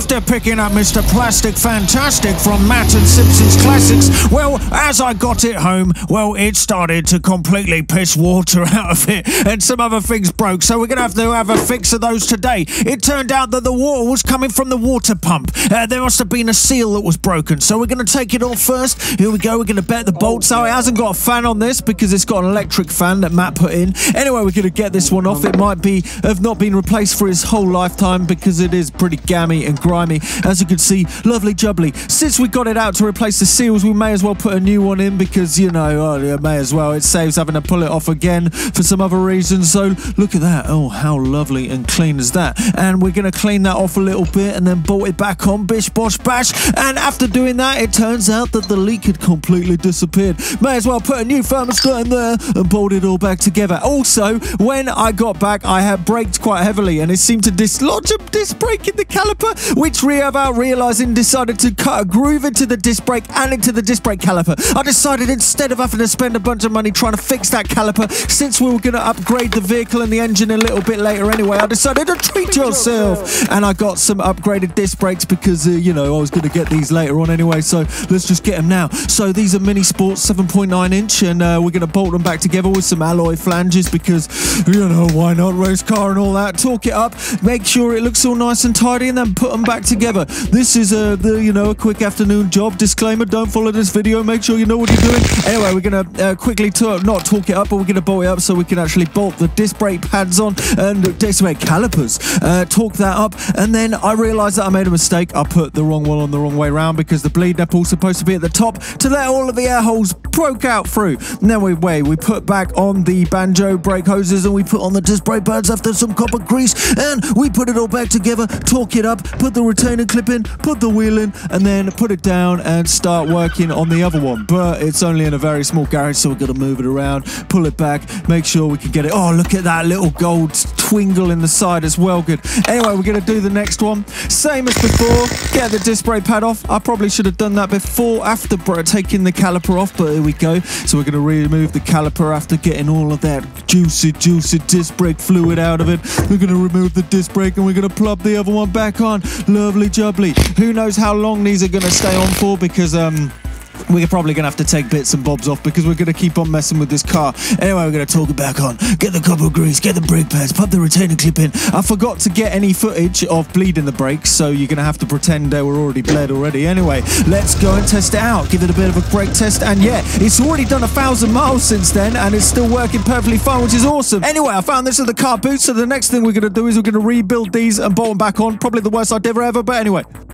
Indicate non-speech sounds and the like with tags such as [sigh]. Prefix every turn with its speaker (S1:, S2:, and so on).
S1: after picking up Mr. Plastic Fantastic from Matt and Simpsons Classics, well, as I got it home, well, it started to completely piss water [laughs] out of it, and some other things broke, so we're going to have to have a fix of those today. It turned out that the water was coming from the water pump. Uh, there must have been a seal that was broken, so we're going to take it off first. Here we go, we're going to bet the bolts out. It hasn't got a fan on this because it's got an electric fan that Matt put in. Anyway, we're going to get this one off. It might be have not been replaced for his whole lifetime because it is pretty gammy and grimy. As you can see, lovely jubbly. Since we got it out to replace the seals, we may as well put a new one in because, you know, oh, yeah, may as well. It saves having to pull it off again for some other reason. So look at that. Oh, how lovely and clean is that? And we're going to clean that off a little bit and then bolt it back on. Bish, bosh, bash. And after doing that, it turns out that the leak had completely disappeared. May as well put a new thermostat in there and bolt it all back together. Also, when I got back, I had braked quite heavily and it seemed to dislodge a disc brake in the caliper, which without realizing, decided to cut a groove into the disc brake and into the disc brake caliper. I decided instead of having to spend a bunch of money trying to fix that caliper, since we were going to upgrade the vehicle and the engine a little bit later anyway, I decided to treat yourself. And I got some upgraded disc brakes because, uh, you know, I was going to get these later on anyway, so let's just get them now. So these are Mini Sports 7.9 inch, and uh, we're going to bolt them back together with some alloy flanges because, you know, why not race car and all that. Torque it up, make sure it looks all nice and tidy, and then put them back together. This is a, the, you know, a quick afternoon job. Disclaimer, don't follow this video. Make sure you know what you're doing. Anyway, we're going to uh, quickly, not torque it up, but we're going to bolt it up so we can actually bolt the disc brake pads on and brake calipers. Uh, torque that up, and then I realised that I made a mistake. I put the wrong one on the wrong way around because the bleed nipple's supposed to be at the top to let all of the air holes broke out through. And then we wait, we put back on the banjo brake hoses and we put on the disc brake pads after some copper grease and we put it all back together, torque it up, put the retainer clip in, put the wheel in, and then put it down and start working on the other one. But it's only in a very small garage, so we're going to move it around, pull it back, make sure we can get it. Oh, look at that little gold twingle in the side as well. Good. Anyway, we're going to do the next one. Same as before, get the disc brake pad off. I probably should have done that before, after taking the caliper off, but here we go. So we're going to remove the caliper after getting all of that juicy, juicy disc brake fluid out of it. We're going to remove the disc brake and we're going to plop the other one back on. Lovely jubbly. Who knows how long these are going to stay on for because, um, we're probably going to have to take bits and bobs off because we're going to keep on messing with this car. Anyway, we're going to torque it back on, get the copper grease, get the brake pads, put the retainer clip in. I forgot to get any footage of bleeding the brakes, so you're going to have to pretend they were already bled already. Anyway, let's go and test it out. Give it a bit of a brake test, and yeah, it's already done a thousand miles since then, and it's still working perfectly fine, which is awesome. Anyway, I found this at the car boot, so the next thing we're going to do is we're going to rebuild these and bolt them back on. Probably the worst idea ever, but anyway.